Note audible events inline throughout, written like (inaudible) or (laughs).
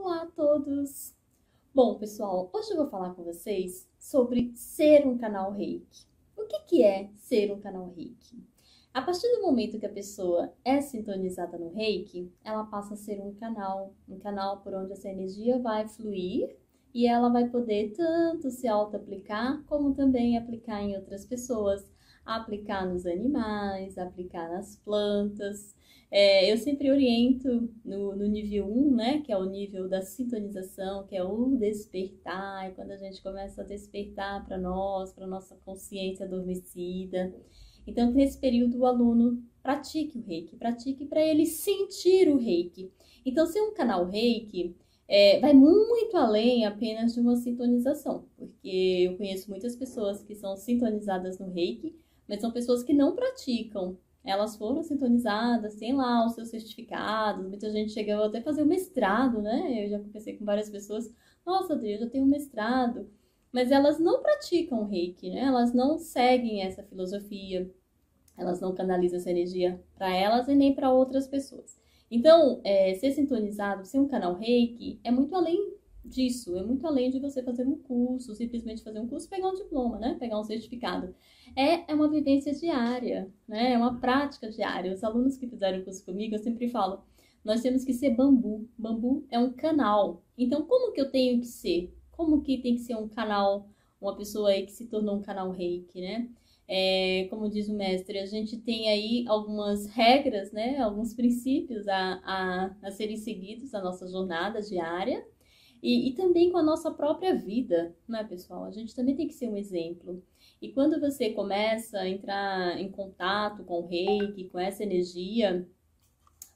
Olá a todos! Bom, pessoal, hoje eu vou falar com vocês sobre ser um canal reiki. O que, que é ser um canal reiki? A partir do momento que a pessoa é sintonizada no reiki, ela passa a ser um canal, um canal por onde essa energia vai fluir e ela vai poder tanto se auto-aplicar, como também aplicar em outras pessoas, aplicar nos animais, aplicar nas plantas. É, eu sempre oriento no, no, nível 1, né, que é o nível da sintonização, que é o despertar, e quando a gente começa a despertar para nós, para nossa consciência adormecida. Então, nesse período, o aluno pratique o reiki, pratique para ele sentir o reiki. Então, ser um canal reiki é, vai muito além apenas de uma sintonização, porque eu conheço muitas pessoas que são sintonizadas no reiki, mas são pessoas que não praticam. Elas foram sintonizadas, tem lá os seus certificados, muita gente chegou até fazer o mestrado, né? Eu já conversei com várias pessoas, nossa, Adri, eu já tenho um mestrado. Mas elas não praticam reiki, né? Elas não seguem essa filosofia, elas não canalizam essa energia para elas e nem para outras pessoas. Então, é, ser sintonizado, ser um canal reiki, é muito além disso, é muito além de você fazer um curso, simplesmente fazer um curso, pegar um diploma, né? Pegar um certificado. É, é uma vivência diária, né? É uma prática diária. Os alunos que fizeram curso comigo, eu sempre falo, nós temos que ser bambu. Bambu é um canal. Então, como que eu tenho que ser? Como que tem que ser um canal, uma pessoa aí que se tornou um canal reiki, né? É, como diz o mestre, a gente tem aí algumas regras, né? Alguns princípios a, a, a serem seguidos na nossa jornada diária. E, e, também com a nossa própria vida, né, pessoal? A gente também tem que ser um exemplo. E quando você começa a entrar em contato com o reiki, com essa energia,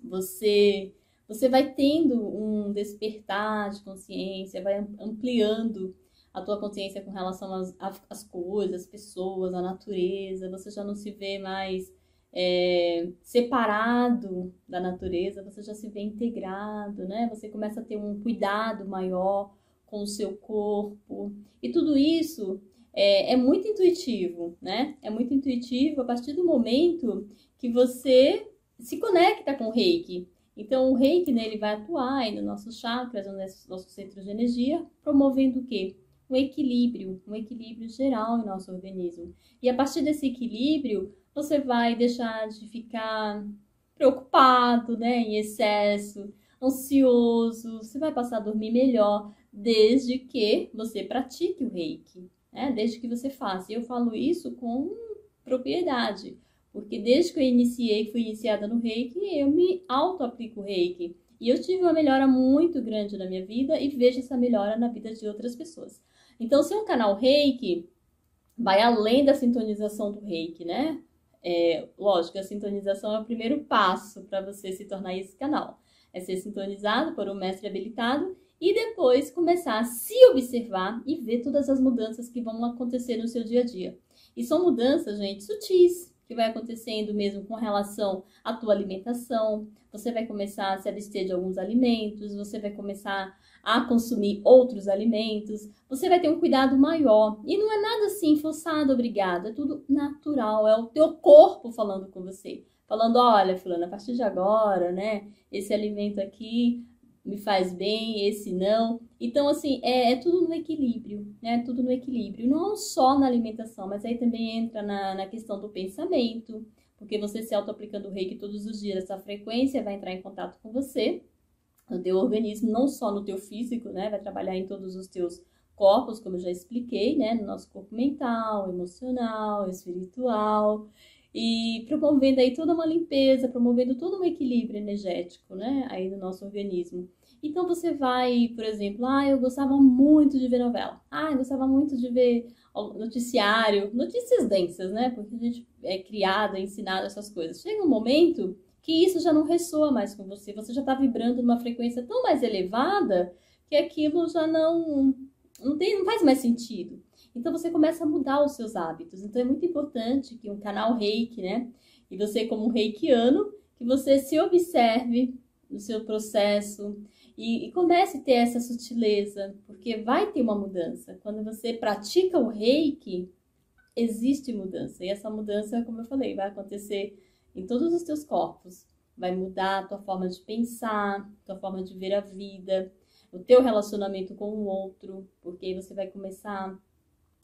você, você vai tendo um despertar de consciência, vai ampliando a tua consciência com relação às, às coisas, às pessoas, à natureza. Você já não se vê mais é, separado da natureza, você já se vê integrado, né? Você começa a ter um cuidado maior com o seu corpo. E tudo isso é, é muito intuitivo, né? É muito intuitivo a partir do momento que você se conecta com o reiki. Então, o reiki, né, ele vai atuar aí nos nossos chakras, nos nossos centros de energia, promovendo o quê? Um equilíbrio, um equilíbrio geral em nosso organismo. E a partir desse equilíbrio, você vai deixar de ficar preocupado, né, em excesso, ansioso, você vai passar a dormir melhor, desde que você pratique o reiki, né, desde que você faça. E eu falo isso com propriedade, porque desde que eu iniciei, fui iniciada no reiki, eu me auto-aplico o reiki. E eu tive uma melhora muito grande na minha vida e vejo essa melhora na vida de outras pessoas. Então, se um canal reiki vai além da sintonização do reiki, né? É, lógico, a sintonização é o primeiro passo para você se tornar esse canal. É ser sintonizado por um mestre habilitado e depois começar a se observar e ver todas as mudanças que vão acontecer no seu dia a dia. E são mudanças, gente, sutis, que vai acontecendo mesmo com relação à tua alimentação. Você vai começar a se abster de alguns alimentos, você vai começar a consumir outros alimentos, você vai ter um cuidado maior. E não é nada assim forçado, obrigado, é tudo natural, é o teu corpo falando com você. Falando, olha, fulano, a partir de agora, né, esse alimento aqui me faz bem, esse não. Então, assim, é, é, tudo no equilíbrio, né? Tudo no equilíbrio. Não só na alimentação, mas aí também entra na, na questão do pensamento, porque você se auto-aplicando o reiki todos os dias, essa frequência vai entrar em contato com você no teu organismo, não só no teu físico, né? Vai trabalhar em todos os teus corpos, como eu já expliquei, né? No nosso corpo mental, emocional, espiritual. E promovendo aí toda uma limpeza, promovendo todo um equilíbrio energético, né? Aí no nosso organismo. Então você vai, por exemplo, ah, eu gostava muito de ver novela. Ah, eu gostava muito de ver noticiário, notícias densas, né? Porque a gente é criada, ensinada essas coisas. Chega um momento que isso já não ressoa mais com você, você já está vibrando numa frequência tão mais elevada que aquilo já não, não, tem, não faz mais sentido. Então você começa a mudar os seus hábitos. Então é muito importante que um canal reiki, né? E você, como reikiano, que você se observe no seu processo e, e, comece a ter essa sutileza, porque vai ter uma mudança. Quando você pratica o reiki, existe mudança. E essa mudança, como eu falei, vai acontecer em todos os teus corpos. Vai mudar a tua forma de pensar, tua forma de ver a vida. o teu relacionamento com o outro, porque aí você vai começar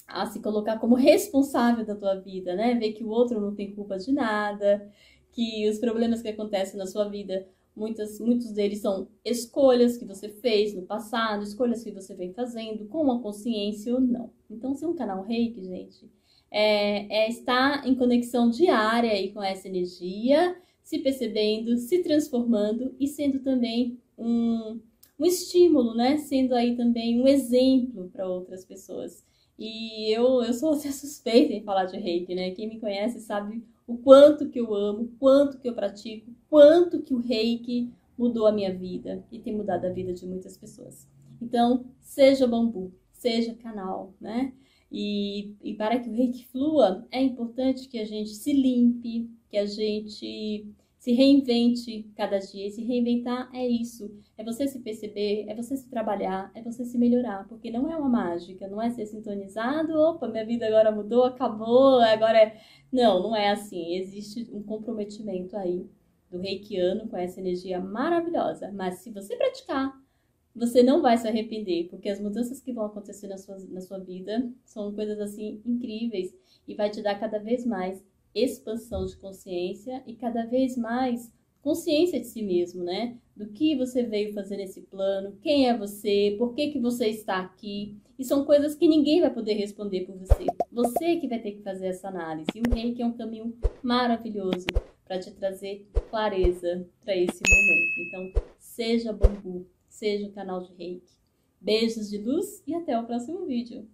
a se colocar como responsável da tua vida, né? Ver que o outro não tem culpa de nada, que os problemas que acontecem na sua vida, muitas, muitos deles são escolhas que você fez no passado, escolhas que você vem fazendo, com a consciência ou não. Então, ser um canal reiki, gente, é, é estar em conexão diária aí com essa energia, se percebendo, se transformando e sendo também um, um estímulo, né? Sendo aí também um exemplo para outras pessoas. E eu, eu sou (laughs) até suspeita em falar de reiki, né? Quem me conhece sabe o quanto que eu amo, quanto que eu pratico, quanto que o reiki mudou a minha vida e tem mudado a vida de muitas pessoas. Então, seja bambu, seja canal, né? E, e para que o reiki flua, é importante que a gente se limpe, que a gente se reinvente cada dia. E se reinventar é isso. É você se perceber, é você se trabalhar, é você se melhorar. Porque não é uma mágica, não é ser sintonizado, opa, minha vida agora mudou, acabou, agora é. Não, não é assim. Existe um comprometimento aí do reikiano com essa energia maravilhosa. Mas se você praticar, você não vai se arrepender, porque as mudanças que vão acontecer na sua, na sua vida são coisas assim incríveis e vai te dar cada vez mais expansão de consciência e cada vez mais consciência de si mesmo, né? Do que você veio fazer nesse plano, quem é você, por que, que você está aqui. E são coisas que ninguém vai poder responder por você. Você que vai ter que fazer essa análise. E o reiki é um caminho maravilhoso para te trazer clareza para esse momento. Então, seja bambu, seja o canal de reiki. Beijos de luz e até o próximo vídeo.